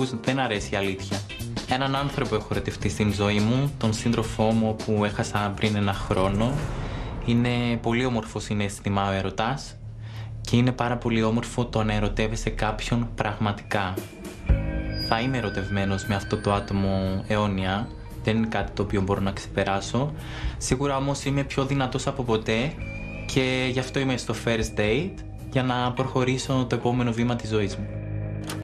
που δεν αρέσει η αλήθεια. Έναν άνθρωπο έχω ερωτευτεί στην ζωή μου, τον σύντροφό μου που έχασα πριν ένα χρόνο. Είναι πολύ όμορφο συνέστημα ο ερωτάς και είναι πάρα πολύ όμορφο το να ερωτεύεσαι κάποιον πραγματικά. Θα είμαι ερωτευμένος με αυτό το άτομο αιώνια, δεν είναι κάτι το οποίο μπορώ να ξεπεράσω. Σίγουρα όμως είμαι πιο δυνατός από ποτέ και γι' αυτό είμαι στο first date για να προχωρήσω το επόμενο βήμα της ζωής μου.